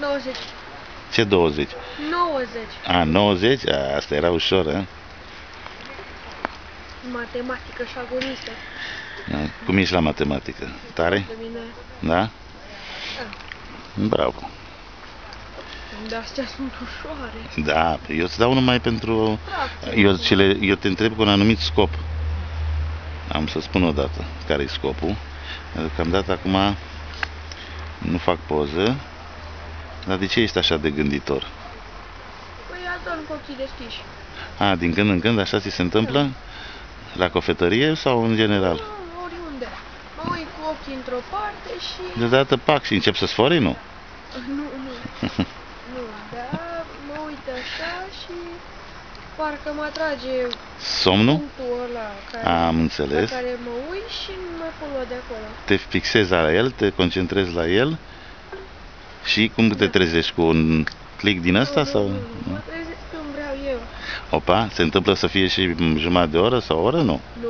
90. Ce 20? 90. A, 90? A, asta era ușor, a? Matematică și agonistă. Da. Cum ești la matematică? Tare? De mine. Da? Bravo. De astea sunt ușoare. Da, eu îți dau numai pentru... Fracții. Eu, ți le, eu te întreb cu un anumit scop. Am să spun o dată care e scopul. Deocamdată acum nu fac poză. Dar de ce ești așa de gânditor? Păi adorm cu ochii deschiși. A, din când în când așa ți se întâmplă? La cofetărie sau în general? Nu, oriunde. Mă uit cu ochii într-o parte și... Deodată pac și încep să sfori, nu? Nu, nu. nu, dar mă uit așa și parcă mă atrage Somnul? punctul ăla care, Am înțeles. la care mă uit și nu mă pot lua de acolo. Te fixezi la el, te concentrezi la el și cum te trezești cu un click din ăsta nu, sau... Nu, nu, mă trezesc când vreau eu. Opa, se întâmplă să fie și jumătate de oră sau o oră? Nu. Nu,